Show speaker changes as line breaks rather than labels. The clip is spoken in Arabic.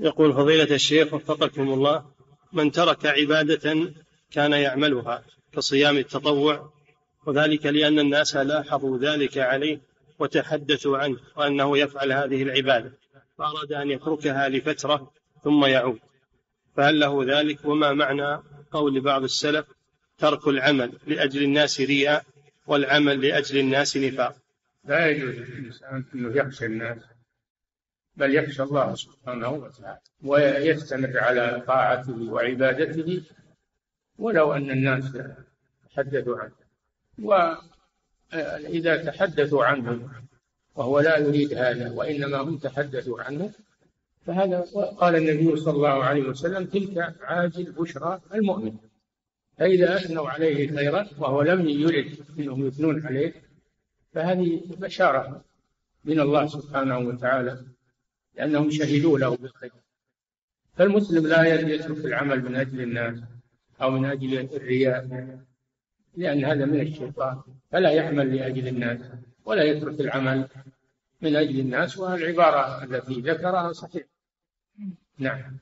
يقول فضيلة الشيخ وفقكم الله من ترك عبادة كان يعملها كصيام التطوع وذلك لأن الناس لاحظوا ذلك عليه وتحدثوا عنه وأنه يفعل هذه العبادة فأراد أن يتركها لفترة ثم يعود. فهل له ذلك؟ وما معنى قول بعض السلف ترك العمل لأجل الناس رياء والعمل لأجل الناس نفاق؟
لا يجوز للإنسان أنه يخشى الناس بل يخشى الله سبحانه وتعالى ويستمر على طاعته وعبادته ولو أن الناس تحدثوا عنه. وإذا تحدثوا عنه وهو لا يريد هذا وإنما هم تحدثوا عنه فهذا قال النبي صلى الله عليه وسلم تلك عاجل بشرى المؤمن. فإذا أثنوا عليه خيرا وهو لم يرد أنهم يثنون عليه فهذه بشارة من الله سبحانه وتعالى. لأنهم شهدوا له بالخير. فالمسلم لا يترك العمل من أجل الناس أو من أجل الرياء لأن هذا من الشيطان فلا يعمل لأجل الناس ولا يترك العمل من أجل الناس والعبارة التي ذكرها صحيح. نعم.